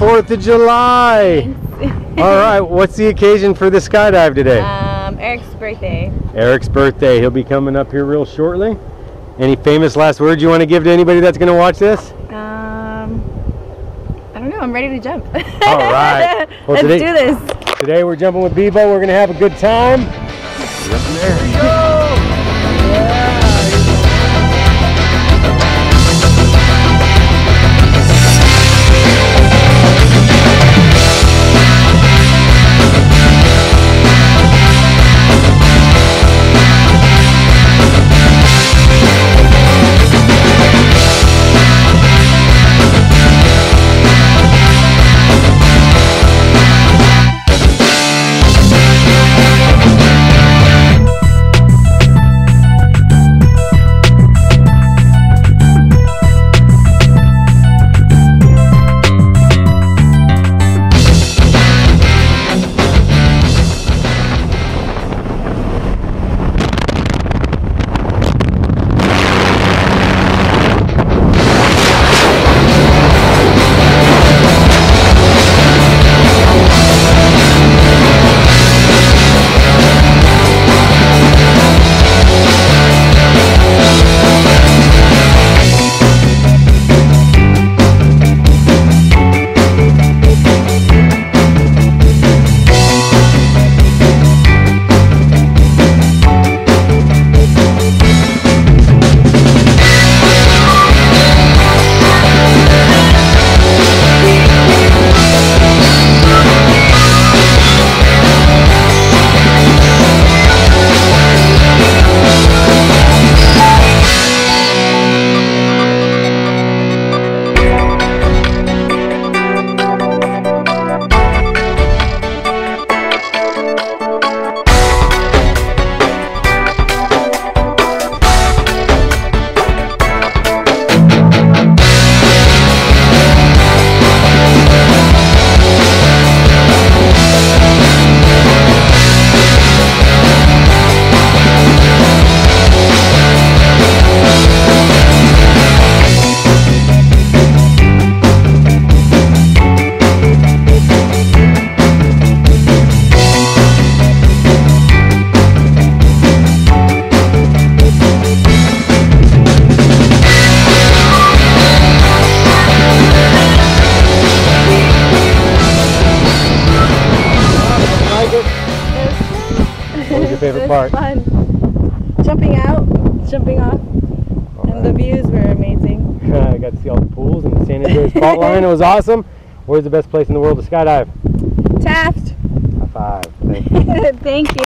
4th of July. All right, what's the occasion for the skydive today? Um, Eric's birthday. Eric's birthday. He'll be coming up here real shortly. Any famous last words you want to give to anybody that's going to watch this? Um, I don't know. I'm ready to jump. All right. Well, Let's today- do this. Today we're jumping with Bebo. We're going to have a good time. See there. Favorite It part? fun. Jumping out, jumping off, and the views were amazing. I got to see all the pools and the San Andreas fault line. It was awesome. Where's the best place in the world to skydive? Taft. High five. Thank you. Thank you.